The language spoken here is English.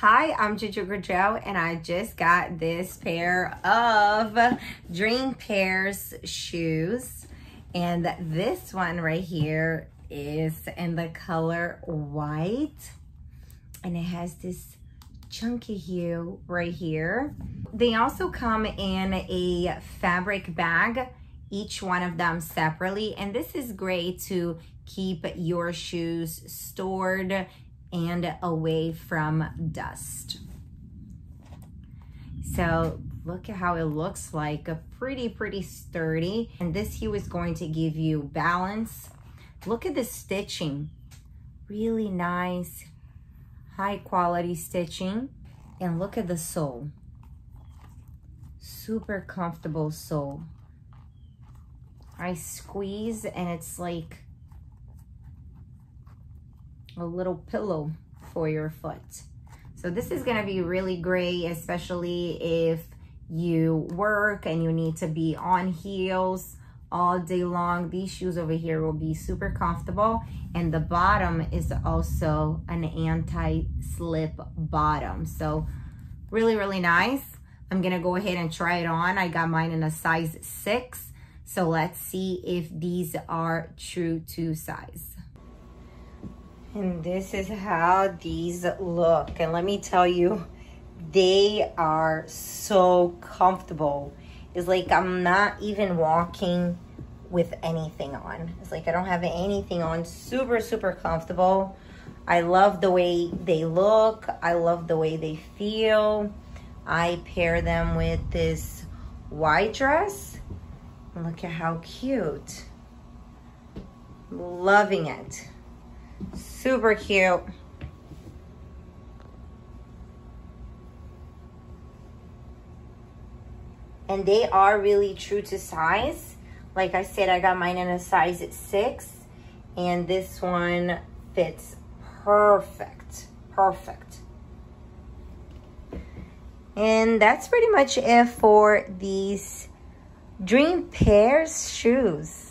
Hi, I'm Juju Gurgel, and I just got this pair of Dream Pairs shoes. And this one right here is in the color white. And it has this chunky heel right here. They also come in a fabric bag, each one of them separately. And this is great to keep your shoes stored and away from dust. So look at how it looks like, a pretty, pretty sturdy. And this heel is going to give you balance. Look at the stitching, really nice, high quality stitching. And look at the sole, super comfortable sole. I squeeze and it's like a little pillow for your foot. So this is gonna be really great, especially if you work and you need to be on heels all day long. These shoes over here will be super comfortable. And the bottom is also an anti-slip bottom. So really, really nice. I'm gonna go ahead and try it on. I got mine in a size six. So let's see if these are true to size. And this is how these look. And let me tell you, they are so comfortable. It's like I'm not even walking with anything on. It's like I don't have anything on. Super, super comfortable. I love the way they look. I love the way they feel. I pair them with this white dress. Look at how cute. Loving it. Super cute. And they are really true to size. Like I said, I got mine in a size at six. And this one fits perfect. Perfect. And that's pretty much it for these Dream Pairs shoes.